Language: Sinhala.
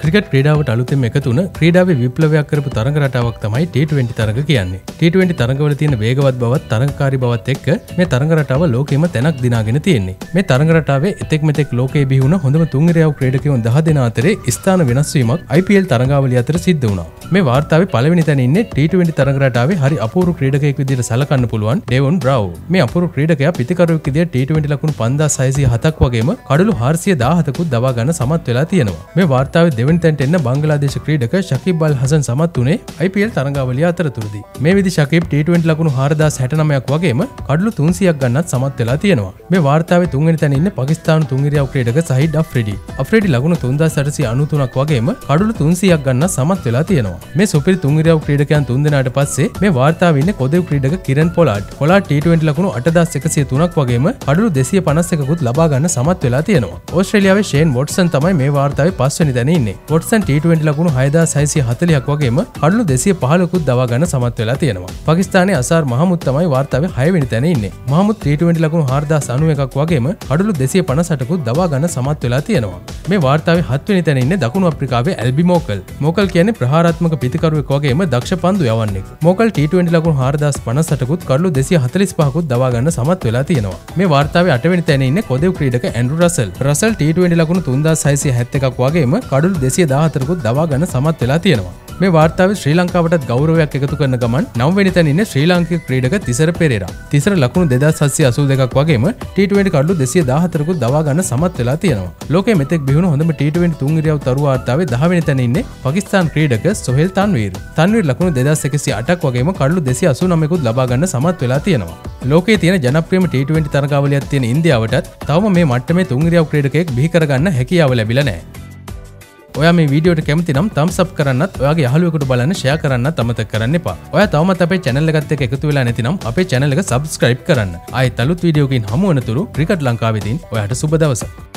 ක්‍රිකට් ක්‍රඩාවට අලුතෙම එකතුන ක්‍රඩාව විප්ලවයක් කරපු තරඟ රටාවක් තමයි T20 තරඟ කියන්නේ. T20 තරඟවල තියෙන වේගවත් බවත් තරඟකාරි බවත් එක්ක මේ තරඟ රටාව ලෝකෙම තැනක් දිනාගෙන තියෙන්නේ. මේ තරඟ රටාවේ එතෙක් මෙතෙක් ලෝකයේ බිහිවුණ හොඳම තුන්ගරයාව ක්‍රඩකවුන් දහ දෙන අතරේ ස්ථාන වෙනස්වීමක් IPL තරඟාවලිය අතර සිද්ධ වුණා. මේ වාර්තාව පලවෙනි තැන ඉන්න T20 තරඟ රටාවේ හරි අපූරු ක්‍රඩකයෙක් විදිහට සලකන්න පුළුවන් ඩෙවොන් බ්‍රව් මේ අපුරු ක්‍රඩකයා පිතිකරුවෙක් විදිහට T20 ලකුණු 5607ක් වගේම කඩලු 417කුත් දවා ගන්න සමත් වෙලා තියෙනවා. මේ වාර්තාවේ දෙවනි තැනට එන්න බංගලාදේශ ක්‍රීඩක ශකිබ් බල් හසන් සමත් වනේ IPL තරඟාවලිය අතරතුරදී. මේ විදි ශකිබ් T20 ලකුණු 469ක් වගේම කඩලු 300ක් ගන්නත් සමත් වෙලා තියෙනවා. මේ වාර්තාවේ තුන්වෙනි තැන ඉන්න පාකිස්තාන තුන්ගිරියව ක්‍රීඩක සහිඩ් අෆ්රිඩි. අෆ්රිඩි ලකුණු 3893ක් වගේම කඩලු 300ක් ගන්න සමත් වෙලා තියෙනවා. මේ සුපිරි තුන්ගිරියව ක්‍රීඩකයන් තුන්දෙනාට පස්සේ මේ වාර්තාවේ ඉන්න කොදෙව් ක්‍රීඩක කිරන් පොලාඩ්. පොලාඩ් T20 ලකුණු 8103ක් වගේම කඩලු 251කුත් ලබා ගන්න සමත් වෙලා තියෙනවා. ඕස්ට්‍රේලියාවේ ෂේන් වොට්සන් තමයි මේ වාර්තාවේ පස්වෙනි තැන ඉන්නේ. වොට්සන් T20 ලකුණු හයදා සයිසිය හතලයක් වගේම කඩලු දෙසිය පහලකුත් දවා ගන්න සමත් වෙලා තියෙනවා. පකිස්ානය අසාර් මහමුත් තමයි වාර්තාව හයවෙනි තැන ඉන්න. මහමුත් T20 ලකුණු හාර්දා සනුව එකක් වගේම කඩලු දෙසිය පනසටකුත් දවා ගන්න සමත් වෙලා තියෙනවා. මේ වාර්තාව හත්වනි තැන ඉන්න දකුණු අප්‍රිකාවේ ඇල්බි මෝකල්. මොකල් කියන ප්‍රහාරත්මක පිතිකරුවෙක් වගේම දක්ෂ පන්දු යවන්නේ මොකල් T20 ලකුණු හාර්දස් පනසටකුත් කඩලු දෙසිය හතලිස් පහකුත් දවා ගන්න සමත් වෙලා තියෙනවා. මේ වාර්තාව අටවැනි තැන ඉන්න කොදෙව් ක්‍රීඩක ඇන්ඩු රසල්. රසල් T20 ලකුණු තුන්දා සයිසිය හැත්තකක් වගේම කඩුල් දෙසිය දාහතරකුත් දවා ගන්න සමත් වෙලා තියෙනවා. මේ වාර්තාව ශ්‍රී ලංකාවට ගෞරවයක් එකතු කරන ගමන් නවවෙනි තැන ඉන්න ශ්‍රී ලාංකික ක්‍රීඩක තිසර පෙරේරා. තිසර ලකුණු දෙදස් සස්සේ අසූ දෙකක් වගේම T20 කඩු දෙසිය දාහතරකුත් දවා ගන්න සමත් වෙලා තියෙනවා. ලෝකයේ මෙතෙක් බිහුණු හොඳම T20 තුන් ඉරියව් තරු වාර්තාවේ දහවෙනි තැන ඉන්නේ පාකිස්තාන් ක්‍රීඩක සොහෙල් තන්වීර්. තන්වීර් ලකුණු දෙදස් එකසි අටක් වගේම කඩු දෙසි අසු නමකුත් ලබා ගන්න සමත් වෙලා තියෙනවා. ලෝකේ තියෙන ජනප්‍රියම T20 තරගාවලියක් තියෙන ඉන්දියාවටත් තවම මේ මට්ටමේ තුන් ඉරියව් ක්‍රීඩකයෙක් බිහි කරගන්න හැකියාව ලැබිලා නැහැ. ඔය මේ වීඩියෝට කැමති නම් තම්සප් කරන්නත් ඔයාගේ යහළුවෙකුට බලන්න ෂෙයා කරන්න අමතක කරන්න එපා. ඔයා තවමත් අපේ channel එකත් එක්ක එකතු වෙලා නැතිනම් අපේ channel එක subscribe කරන්න. ආයෙත් අලුත් වීඩියෝකින් හමු වෙනතුරු ක්‍රිකට් ලංකාවෙදීන් ඔයාට සුබ දවසක්.